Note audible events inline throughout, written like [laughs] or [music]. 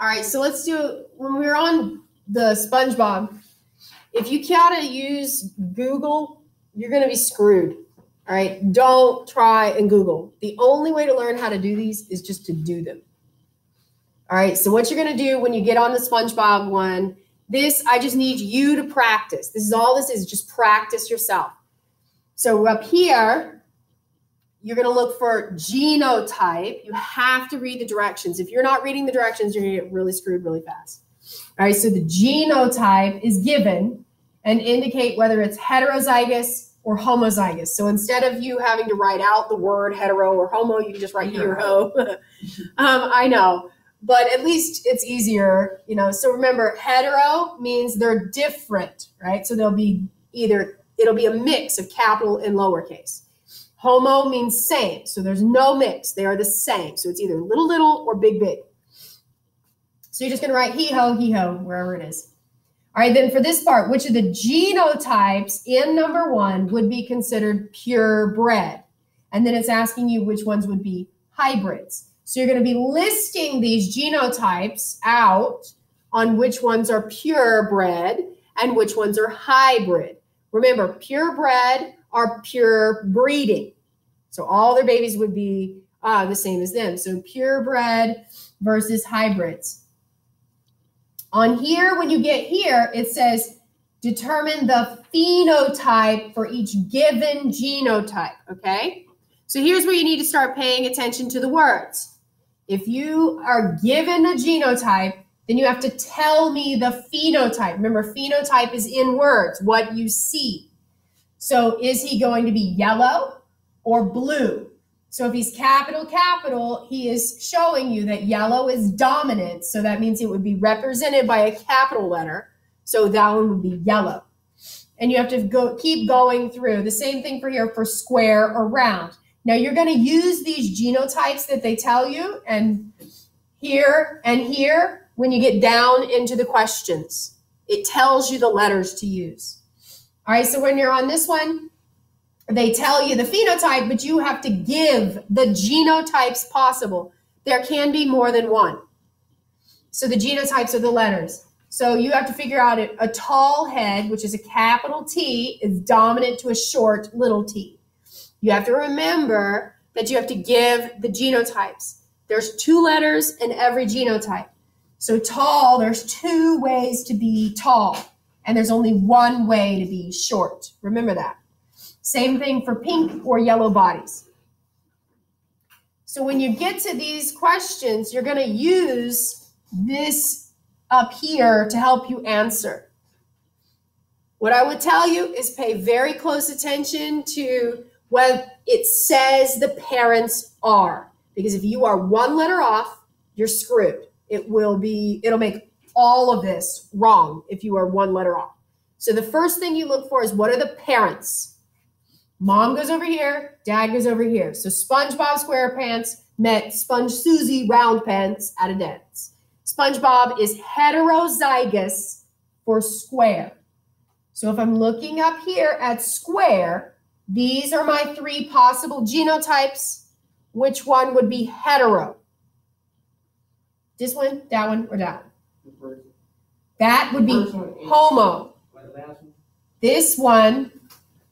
All right, so let's do when we are on the SpongeBob. If you gotta use Google, you're gonna be screwed. All right, don't try and Google. The only way to learn how to do these is just to do them. All right, so what you're gonna do when you get on the SpongeBob one, this I just need you to practice. This is all this is, just practice yourself. So up here, you're going to look for genotype. You have to read the directions. If you're not reading the directions, you're going to get really screwed really fast. All right, so the genotype is given and indicate whether it's heterozygous or homozygous. So instead of you having to write out the word hetero or homo, you can just write he or ho. [laughs] um, I know, but at least it's easier, you know. So remember, hetero means they're different, right? So they'll be either it'll be a mix of capital and lowercase. Homo means same. So there's no mix. They are the same. So it's either little, little or big, big. So you're just going to write he ho, he ho, wherever it is. All right, then for this part, which of the genotypes in number one would be considered purebred? And then it's asking you which ones would be hybrids. So you're going to be listing these genotypes out on which ones are purebred and which ones are hybrid. Remember, purebred are pure breeding. So all their babies would be uh, the same as them. So purebred versus hybrids. On here, when you get here, it says determine the phenotype for each given genotype, okay? So here's where you need to start paying attention to the words. If you are given a genotype, then you have to tell me the phenotype. Remember, phenotype is in words, what you see. So is he going to be yellow or blue? So if he's capital, capital, he is showing you that yellow is dominant. So that means it would be represented by a capital letter. So that one would be yellow. And you have to go keep going through. The same thing for here for square or round. Now you're going to use these genotypes that they tell you and here and here when you get down into the questions. It tells you the letters to use. All right, so when you're on this one, they tell you the phenotype, but you have to give the genotypes possible. There can be more than one. So the genotypes are the letters. So you have to figure out. A tall head, which is a capital T, is dominant to a short little t. You have to remember that you have to give the genotypes. There's two letters in every genotype. So tall, there's two ways to be tall and there's only one way to be short. Remember that. Same thing for pink or yellow bodies. So when you get to these questions, you're going to use this up here to help you answer. What I would tell you is pay very close attention to what it says the parents are. Because if you are one letter off, you're screwed. It will be, it'll make all of this wrong if you are one letter off. So the first thing you look for is what are the parents? Mom goes over here, dad goes over here. So SpongeBob SquarePants met Sponge Susie Roundpants at a dance. SpongeBob is heterozygous for square. So if I'm looking up here at square, these are my three possible genotypes. Which one would be hetero? This one, that one, or that one? That would be homo. This one,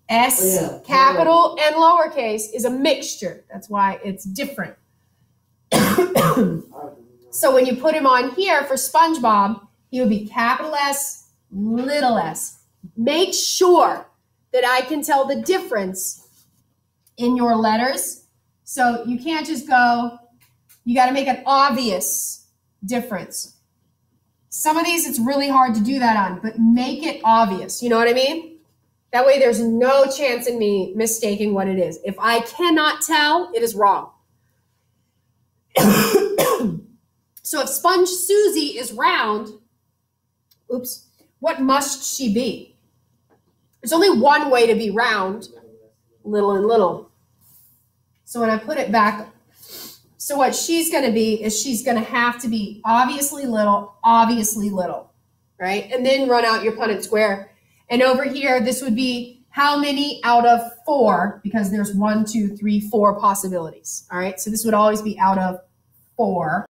S oh, yeah. capital and lowercase, is a mixture. That's why it's different. [coughs] so when you put him on here for SpongeBob, he would be capital S, little s. Make sure that I can tell the difference in your letters. So you can't just go, you got to make an obvious difference. Some of these, it's really hard to do that on, but make it obvious. You know what I mean? That way, there's no chance in me mistaking what it is. If I cannot tell, it is wrong. [coughs] so if Sponge Susie is round, oops, what must she be? There's only one way to be round, little and little. So when I put it back so what she's going to be is she's going to have to be obviously little, obviously little, right? And then run out your Punnett square. And over here, this would be how many out of four, because there's one, two, three, four possibilities. All right, so this would always be out of four.